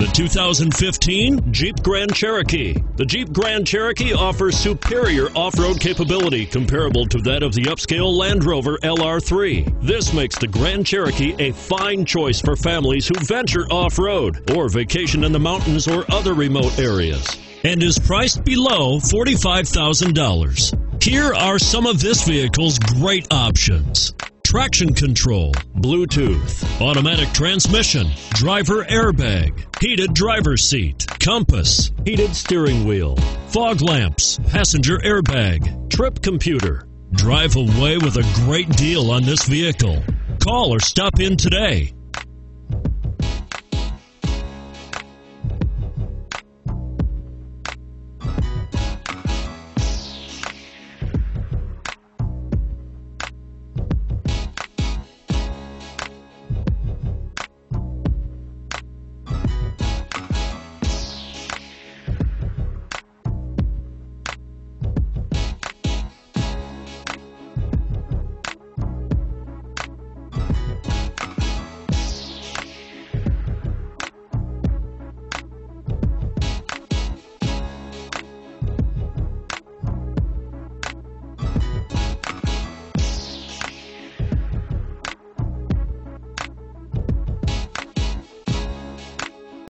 The 2015 Jeep Grand Cherokee. The Jeep Grand Cherokee offers superior off-road capability comparable to that of the upscale Land Rover LR3. This makes the Grand Cherokee a fine choice for families who venture off-road or vacation in the mountains or other remote areas and is priced below $45,000. Here are some of this vehicle's great options traction control, Bluetooth, automatic transmission, driver airbag, heated driver seat, compass, heated steering wheel, fog lamps, passenger airbag, trip computer. Drive away with a great deal on this vehicle. Call or stop in today.